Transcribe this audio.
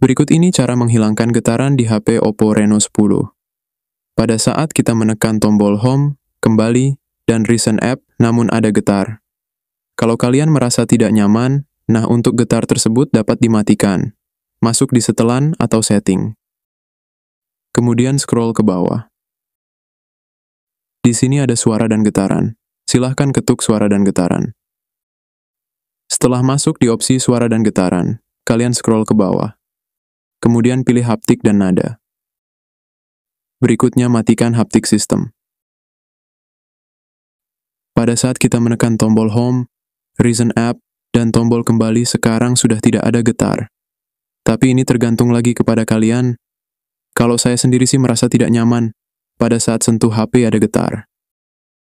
Berikut ini cara menghilangkan getaran di HP Oppo Reno 10. Pada saat kita menekan tombol Home, Kembali, dan Recent App, namun ada getar. Kalau kalian merasa tidak nyaman, nah untuk getar tersebut dapat dimatikan. Masuk di setelan atau setting. Kemudian scroll ke bawah. Di sini ada suara dan getaran. Silahkan ketuk suara dan getaran. Setelah masuk di opsi suara dan getaran, kalian scroll ke bawah. Kemudian pilih haptik dan nada. Berikutnya matikan haptik system. Pada saat kita menekan tombol home, reason app, dan tombol kembali sekarang sudah tidak ada getar. Tapi ini tergantung lagi kepada kalian. Kalau saya sendiri sih merasa tidak nyaman, pada saat sentuh HP ada getar.